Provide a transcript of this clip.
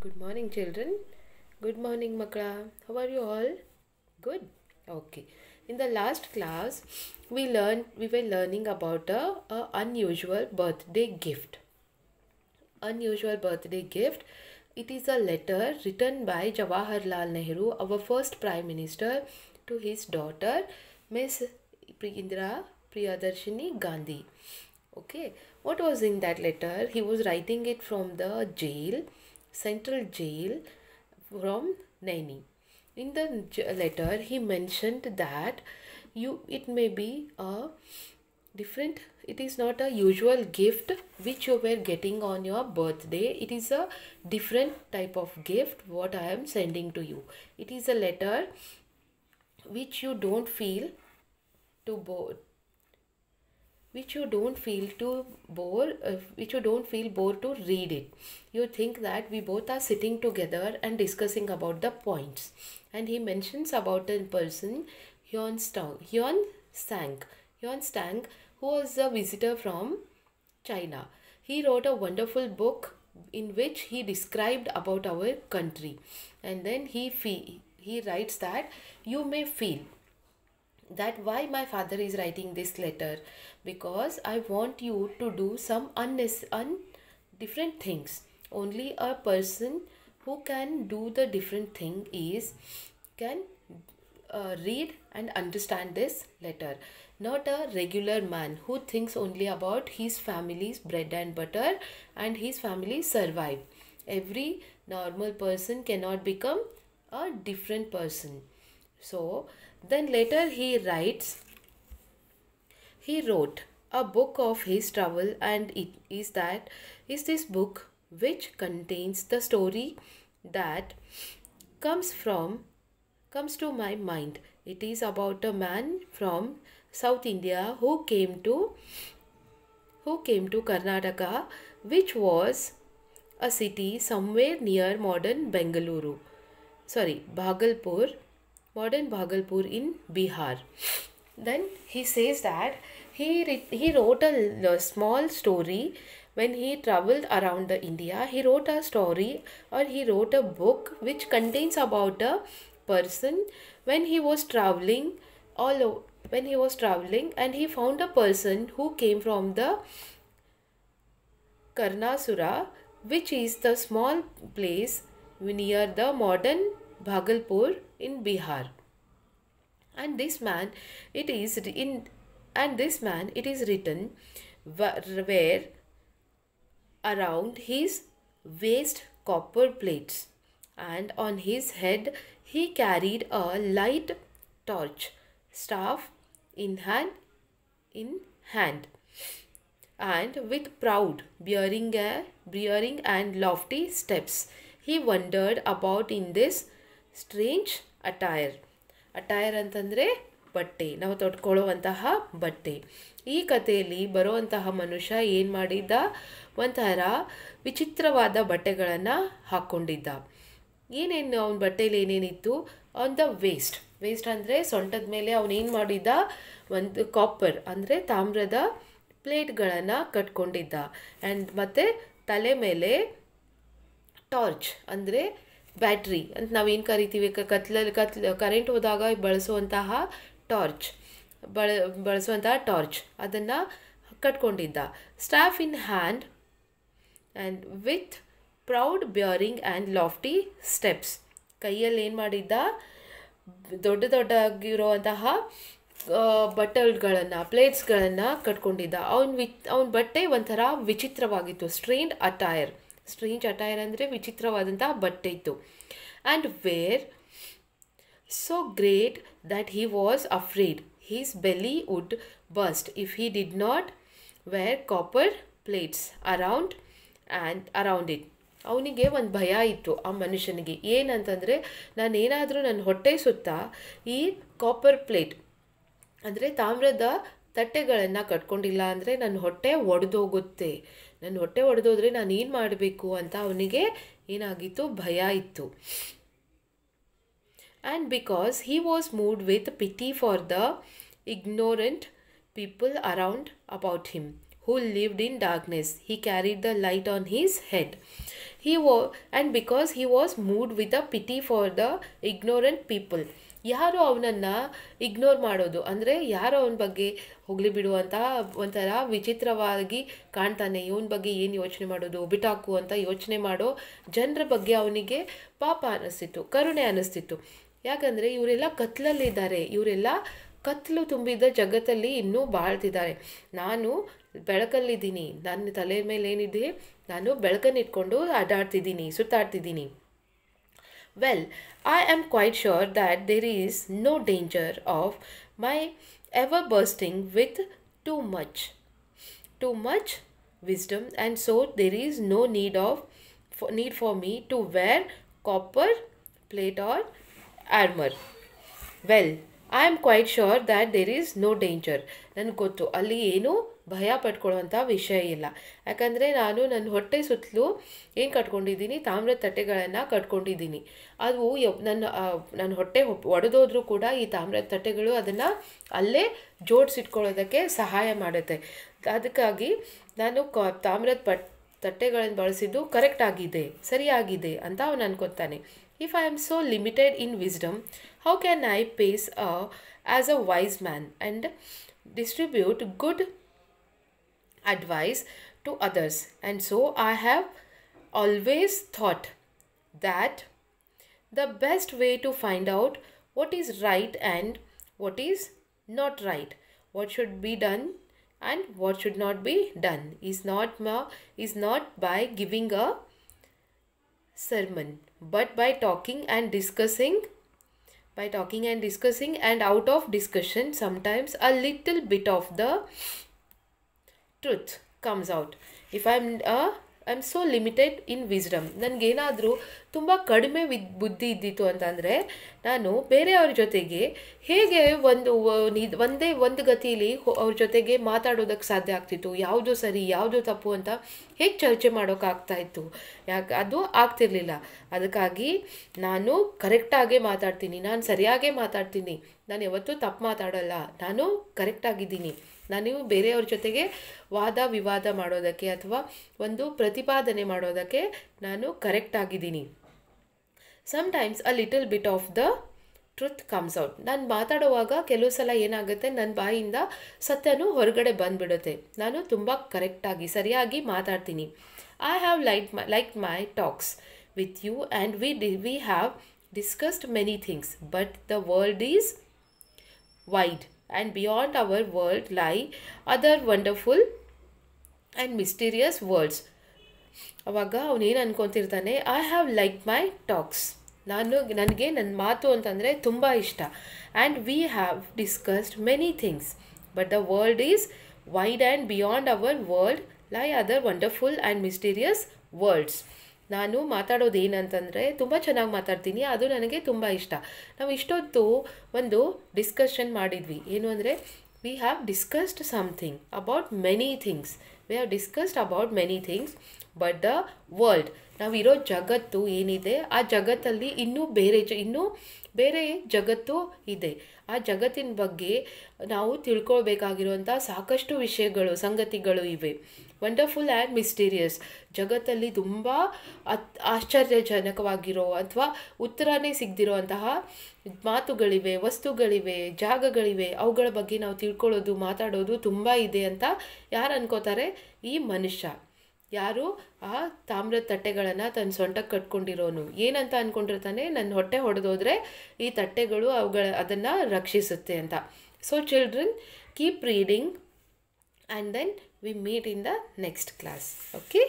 Good morning, children. Good morning, Makla. How are you all? Good. Okay. In the last class, we learned we were learning about a, a unusual birthday gift. Unusual birthday gift. It is a letter written by Jawaharlal Nehru, our first Prime Minister, to his daughter, Miss Indira Priyadarshini Gandhi. Okay, what was in that letter? He was writing it from the jail, central jail from Naini. In the letter, he mentioned that you it may be a different it is not a usual gift which you were getting on your birthday it is a different type of gift what i am sending to you it is a letter which you don't feel to bore which you don't feel to bore uh, which you don't feel bored to read it. You think that we both are sitting together and discussing about the points. And he mentions about a person hyun stang hyun sang hyun sang who was a visitor from china. He wrote a wonderful book in which he described about our country. And then he he writes that you may feel that why my father is writing this letter? Because i want you to do some unnecess- un different things. Only a person who can do the different thing is can uh, read and understand this letter. Not a regular man who thinks only about his family's bread and butter and his family survive. Every normal person cannot become a different person so then later he writes he wrote a book of his travel and it is that is this book which contains the story that comes from comes to my mind. It is about a man from south india who came to who came to karnataka which was a city somewhere near modern bengaluru sorry bhagalpur modern bhagalpur in bihar. Then he says that he he wrote a small story when he traveled around the india. He wrote a story or he wrote a book which contains about a person when he was traveling all when he was traveling and he found a person who came from the Karnasura, which is the small place near the modern Bhagalpur in Bihar. And this man, it is in, and this man, it is written wh- where around his waist copper plates, and on his head he carried a light torch, staff in hand, in hand and with proud bearing a bearing and lofty steps he wandered about in this strange attire attire ಅಂತಂದರೆ ಬಟ್ಟೆ, ನಾವು ತೊಟ್ಕೊಳ್ಳುವಂತಹ ಬಟ್ಟೆ. ಈ ಕಥೆಯಲ್ಲಿ ಬರುವಂತಹ ಮನುಷ್ಯ ಏನು ಮಾಡಿದ್ದ? ಒಂಥರ ವಿಚಿತ್ರವಾದ ಬಟ್ಟೆಗಳನ್ನು ಹಾಕ್ಕೊಂಡಿದ್ದ ಏನೇನು, ಅವನ ಬಟ್ಟೆಯಲ್ಲಿ ಏನೇನಿತ್ತು? ಆನ್ ದ ವೇಸ್ಟ್ ವೇಸ್ಟ್ ಅಂದರೆ ಸೊಂಟದ ಮೇಲೆ ಅವನೇನು ಮಾಡಿದ್ದ? ಒಂದು ಕಾಪರ್ ಅಂದರೆ ತಾಮ್ರದ ಪ್ಲೇಟ್ಗಳನ್ನು ಕಟ್ಕೊಂಡಿದ್ದ. ಆ್ಯಂಡ್ ಮತ್ತು ತಲೆ ಮೇಲೆ ಟಾರ್ಚ್ ಅಂದರೆ ಬ್ಯಾಟ್ರಿ ಅಂತ ನಾವೇನು ಕರಿತೀವಿ? ಕತ್ಲಲ್ಲಿ ಕತ್ಲ ಕರೆಂಟ್ ಹೋದಾಗ ಬಳಸುವಂತಹ ಟಾರ್ಚ್ ಬಳ ಬಳಸುವಂತಹ ಟಾರ್ಚ್ ಅದನ್ನು ಕಟ್ಕೊಂಡಿದ್ದ. Staff in hand and with proud bearing and lofty steps ಕೈಯಲ್ಲಿ ಏನು ಮಾಡಿದ್ದ? ದೊಡ್ಡ ದೊಡ್ಡಾಗಿರುವಂತಹ ಬಟ್ಟಲ್ಗಳನ್ನು ಪ್ಲೇಟ್ಸ್ಗಳನ್ನು ಕಟ್ಕೊಂಡಿದ್ದ. ಅವನ ವಿ ಅವನ ಬಟ್ಟೆ ಒಂಥರ ವಿಚಿತ್ರವಾಗಿತ್ತು. ಸ್ಟ್ರೇಂಡ್ ಅಟೈರ್ ಸ್ಟ್ರೇಂಜ್ ಅಟೈರ್ ಅಂದರೆ ವಿಚಿತ್ರವಾದಂತಹ ಬಟ್ಟೆ ಇತ್ತು. And wear so great that he was afraid his belly would burst if he did not wear copper plates around and around it ಅವನಿಗೆ ಒಂದು ಭಯ ಇತ್ತು ಆ ಮನುಷ್ಯನಿಗೆ. ಏನಂತಂದರೆ ನಾನು ಏನಾದರೂ ನನ್ನ ಹೊಟ್ಟೆ ಸುತ್ತ ಈ ಕಾಪರ್ ಪ್ಲೇಟ್ ಅಂದರೆ ತಾಮ್ರದ ತಟ್ಟೆಗಳನ್ನು ಕಟ್ಕೊಂಡಿಲ್ಲ ಅಂದರೆ ನನ್ನ ಹೊಟ್ಟೆ ಒಡೆದೋಗುತ್ತೆ ನನ್ನ ಹೊಟ್ಟೆ ಒಡೆದೋದ್ರೆ ನಾನು ಏನು ಮಾಡಬೇಕು ಅಂತ ಅವನಿಗೆ ಏನಾಗಿತ್ತು ಭಯ ಇತ್ತು and because he was moved with pity for the ignorant people around about him who lived in darkness he carried the light on his head he was and because he was moved with a pity for the ignorant people ಯಾರು ಅವನನ್ನು ignore ಮಾಡೋದು? ಅಂದರೆ ಯಾರು ಅವನ ಬಗ್ಗೆ ಹೋಗಲಿ ಬಿಡುವಂಥ ಒಂಥರ ವಿಚಿತ್ರವಾಗಿ ಕಾಣ್ತಾನೆ. ಇವನ ಬಗ್ಗೆ ಏನು ಯೋಚನೆ ಮಾಡೋದು? ಬಿಟಾಕು ಅಂತ ಯೋಚನೆ ಮಾಡೋ ಜನರ ಬಗ್ಗೆ ಅವನಿಗೆ ಪಾಪ ಅನ್ನಿಸ್ತಿತ್ತು ಕರುಣೆ ಅನ್ನಿಸ್ತಿತ್ತು ಯಾಕಂದರೆ ಇವರೆಲ್ಲ ಕತ್ಲಲ್ಲಿದ್ದಾರೆ. ಇವರೆಲ್ಲ ಕತ್ಲು ತುಂಬಿದ ಜಗತ್ತಲ್ಲಿ ಇನ್ನೂ ಬಾಳ್ತಿದ್ದಾರೆ. ನಾನು ಬೆಳಕಲ್ಲಿದ್ದೀನಿ. ನನ್ನ ತಲೆ ಮೇಲೆ ಏನಿದೆ? ನಾನು ಬೆಳಕನ್ನಿಟ್ಕೊಂಡು ಅಡ್ಡಾಡ್ತಿದ್ದೀನಿ, ಸುತ್ತಾಡ್ತಿದ್ದೀನಿ. Well, I am quite sure that there is no danger of my ever bursting with too much. Too much wisdom and so there is no need of for, need for me to wear copper plate or armor. Well, I am quite sure that there is no danger. Then go to Ali Eno ಭಯ ಪಟ್ಕೊಳ್ಳುವಂಥ ವಿಷಯ ಇಲ್ಲ. ಯಾಕಂದರೆ ನಾನು ನನ್ನ ಹೊಟ್ಟೆ ಸುತ್ತಲೂ ಏನು ಕಟ್ಕೊಂಡಿದ್ದೀನಿ? ತಾಮ್ರದ ತಟ್ಟೆಗಳನ್ನು ಕಟ್ಕೊಂಡಿದ್ದೀನಿ. ಅದು ನನ್ನ ನನ್ನ ಹೊಟ್ಟೆ ಒಡೆದೋದ್ರೂ ಕೂಡ ಈ ತಾಮ್ರದ ತಟ್ಟೆಗಳು ಅದನ್ನು ಅಲ್ಲೇ ಜೋಡಿಸಿಟ್ಕೊಳ್ಳೋದಕ್ಕೆ ಸಹಾಯ ಮಾಡುತ್ತೆ. ಅದಕ್ಕಾಗಿ ನಾನು ಕ, ತಾಮ್ರದ ಪಟ್, ತಟ್ಟೆಗಳನ್ನು ಬಳಸಿದ್ದು ಕರೆಕ್ಟ್ ಆಗಿದೆ, ಸರಿಯಾಗಿದೆ ಅಂತ ಅವನು ಅನ್ಕೊತಾನೆ. If I am so limited in wisdom how can I pose as a wise man and distribute good advice to others. And so I have always thought that the best way to find out what is right and what is not right, what should be done and what should not be done is not is not by giving a sermon but by talking and discussing by talking and discussing and out of discussion sometimes a little bit of the truth comes out. If i'm am I am so limited in wisdom ನನಗೇನಾದರೂ ತುಂಬ ಕಡಿಮೆ ವಿದ್ ಬುದ್ಧಿ ಇದ್ದಿತ್ತು ಅಂತಂದರೆ ನಾನು ಬೇರೆಯವ್ರ ಜೊತೆಗೆ ಹೇಗೆ ಒಂದು, ಒಂದೇ ಒಂದು ಗತಿಯಲ್ಲಿ ಅವ್ರ ಜೊತೆಗೆ ಮಾತಾಡೋದಕ್ಕೆ ಸಾಧ್ಯ ಆಗ್ತಿತ್ತು, ಯಾವುದು ಸರಿ, ಯಾವುದು ತಪ್ಪು ಅಂತ ಹೇಗೆ ಚರ್ಚೆ ಮಾಡೋಕ್ಕಾಗ್ತಾ ಇತ್ತು? ಯಾಕೆ, ಅದು ಆಗ್ತಿರ್ಲಿಲ್ಲ. ಅದಕ್ಕಾಗಿ ನಾನು ಕರೆಕ್ಟಾಗೇ ಮಾತಾಡ್ತೀನಿ, ನಾನು ಸರಿಯಾಗೇ ಮಾತಾಡ್ತೀನಿ, ನಾನು ಯಾವತ್ತೂ ತಪ್ಪು ಮಾತಾಡೋಲ್ಲ, ನಾನು ಕರೆಕ್ಟಾಗಿದ್ದೀನಿ ನಾನು ಬೇರೆಯವ್ರ ಜೊತೆಗೆ ವಾದ ವಿವಾದ ಮಾಡೋದಕ್ಕೆ ಅಥವಾ ಒಂದು ಪ್ರತಿಪಾದನೆ ಮಾಡೋದಕ್ಕೆ ನಾನು ಕರೆಕ್ಟ್ ಆಗಿದ್ದೀನಿ. Sometimes a little bit of the truth comes out ನಾನು ಮಾತಾಡುವಾಗ ಕೆಲವು ಸಲ ಏನಾಗುತ್ತೆ ನನ್ನ ಬಾಯಿಂದ ಸತ್ಯನೂ ಹೊರಗಡೆ ಬಂದುಬಿಡುತ್ತೆ. ನಾನು ತುಂಬ ಕರೆಕ್ಟಾಗಿ ಸರಿಯಾಗಿ ಮಾತಾಡ್ತೀನಿ. I have like my like my talks with you and we the we have discussed many things but the world is wide, and beyond our world lie other wonderful and mysterious worlds. ಅವಾಗ ಅವನೇನು ಅನ್ಕೊತಿರ್ತಾನೆ I have like my talks ನಾನು, ನನಗೆ ನನ್ನ ಮಾತು ಅಂತಂದರೆ ತುಂಬ ಇಷ್ಟ. And we have discussed many things but the world is wide and beyond our world lie other wonderful and mysterious worlds ನಾನು ಮಾತಾಡೋದು ಏನಂತಂದರೆ ತುಂಬ ಚೆನ್ನಾಗಿ ಮಾತಾಡ್ತೀನಿ, ಅದು ನನಗೆ ತುಂಬ ಇಷ್ಟ. ನಾವು ಇಷ್ಟೊತ್ತು ಒಂದು ಡಿಸ್ಕಷನ್ ಮಾಡಿದ್ವಿ. ಏನು ಅಂದರೆ we have discussed something about many things we have discussed about many things but the world ನಾವಿರೋ ಜಗತ್ತು ಏನಿದೆ, ಆ ಜಗತ್ತಲ್ಲಿ ಇನ್ನೂ ಬೇರೆ ಜ, ಇನ್ನೂ ಬೇರೆ ಜಗತ್ತು ಇದೆ. ಆ ಜಗತ್ತಿನ ಬಗ್ಗೆ ನಾವು ತಿಳ್ಕೊಳ್ಬೇಕಾಗಿರುವಂಥ ಸಾಕಷ್ಟು ವಿಷಯಗಳು, ಸಂಗತಿಗಳು ಇವೆ. ವಂಡರ್ಫುಲ್ ಆ್ಯಂಡ್ ಮಿಸ್ಟೀರಿಯಸ್ ಜಗತ್ತಲ್ಲಿ ತುಂಬ ಅತ್, ಆಶ್ಚರ್ಯಜನಕವಾಗಿರೋ ಅಥವಾ ಉತ್ತರನೇ ಸಿಗದಿರುವಂತಹ ಮಾತುಗಳಿವೆ, ವಸ್ತುಗಳಿವೆ, ಜಾಗಗಳಿವೆ. ಅವುಗಳ ಬಗ್ಗೆ ನಾವು ತಿಳ್ಕೊಳ್ಳೋದು, ಮಾತಾಡೋದು ತುಂಬ ಇದೆ ಅಂತ ಯಾರು ಅನ್ಕೋತಾರೆ? ಈ ಮನುಷ್ಯ. ಯಾರು ಆ ತಾಮ್ರದ ತಟ್ಟೆಗಳನ್ನು ತನ್ನ ಸೊಂಟಕ್ಕೆ ಕಟ್ಕೊಂಡಿರೋನು. ಏನಂತ ಅಂದ್ಕೊಂಡಿರ್ತಾನೆ ನನ್ನ ಹೊಟ್ಟೆ ಹೊಡೆದೋದ್ರೆ ಈ ತಟ್ಟೆಗಳು ಅವುಗಳ ಅದನ್ನು ರಕ್ಷಿಸುತ್ತೆ ಅಂತ. So children keep reading and then we meet in the next class okay?